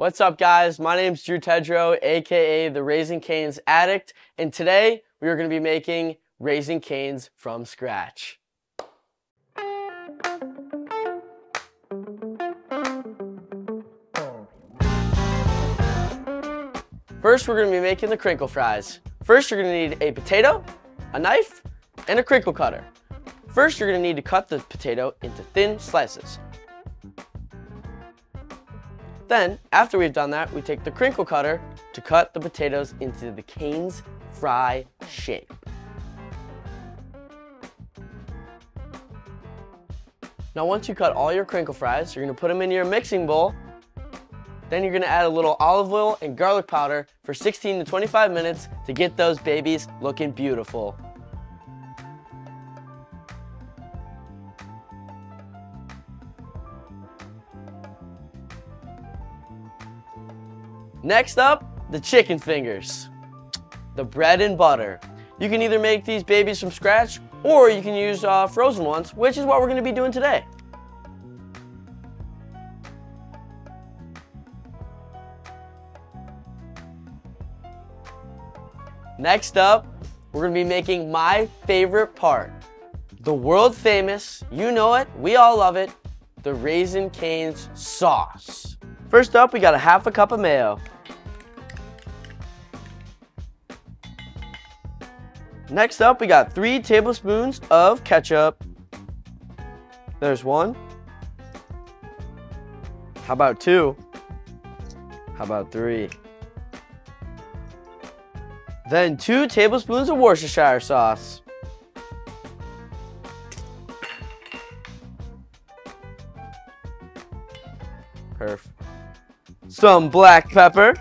What's up, guys? My name's Drew Tedrow, aka the Raising Cane's Addict, and today we are going to be making Raising Cane's from scratch. First, we're going to be making the crinkle fries. First, you're going to need a potato, a knife, and a crinkle cutter. First, you're going to need to cut the potato into thin slices. Then, after we've done that, we take the crinkle cutter to cut the potatoes into the Cane's fry shape. Now once you cut all your crinkle fries, you're gonna put them in your mixing bowl. Then you're gonna add a little olive oil and garlic powder for 16 to 25 minutes to get those babies looking beautiful. Next up, the chicken fingers. The bread and butter. You can either make these babies from scratch or you can use uh, frozen ones, which is what we're gonna be doing today. Next up, we're gonna be making my favorite part. The world famous, you know it, we all love it, the Raising Cane's sauce. First up, we got a half a cup of mayo. Next up, we got three tablespoons of ketchup. There's one. How about two? How about three? Then two tablespoons of Worcestershire sauce. Perf. Some black pepper.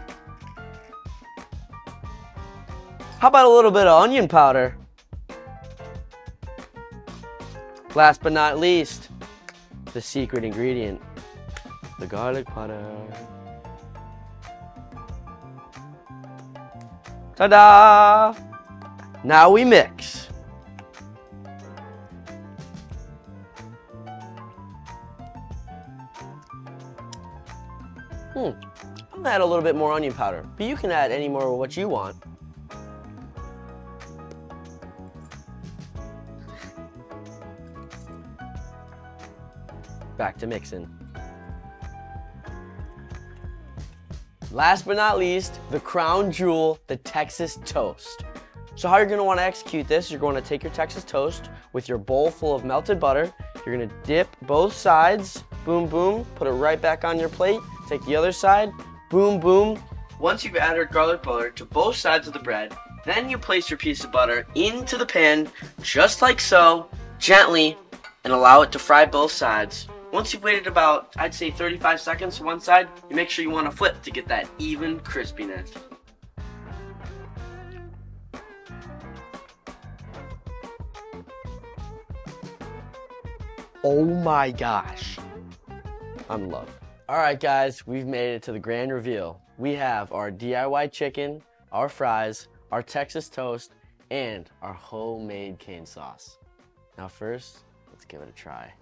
How about a little bit of onion powder? Last but not least, the secret ingredient, the garlic powder. Ta-da! Now we mix. Hmm, I'm gonna add a little bit more onion powder, but you can add any more of what you want. Back to mixing. Last but not least, the crown jewel, the Texas toast. So how you're gonna wanna execute this, you're gonna take your Texas toast with your bowl full of melted butter. You're gonna dip both sides, boom, boom, put it right back on your plate. Take the other side, boom, boom. Once you've added garlic butter to both sides of the bread, then you place your piece of butter into the pan, just like so, gently, and allow it to fry both sides. Once you've waited about, I'd say 35 seconds to one side, you make sure you want to flip to get that even crispiness. Oh my gosh. I'm in love. Alright guys, we've made it to the grand reveal. We have our DIY chicken, our fries, our Texas toast, and our homemade cane sauce. Now first, let's give it a try.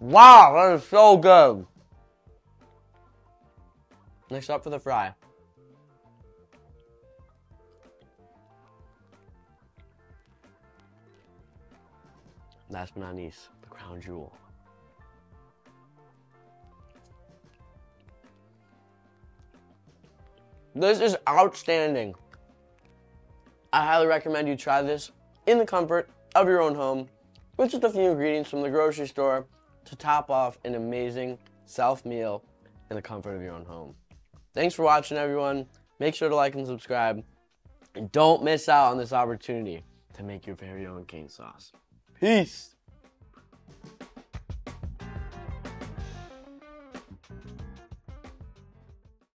Wow, that is so good. Next up for the fry. Last but not least, the crown jewel. This is outstanding. I highly recommend you try this in the comfort of your own home with just a few ingredients from the grocery store to top off an amazing self meal in the comfort of your own home. Thanks for watching, everyone. Make sure to like and subscribe. And don't miss out on this opportunity to make your very own cane sauce. Peace.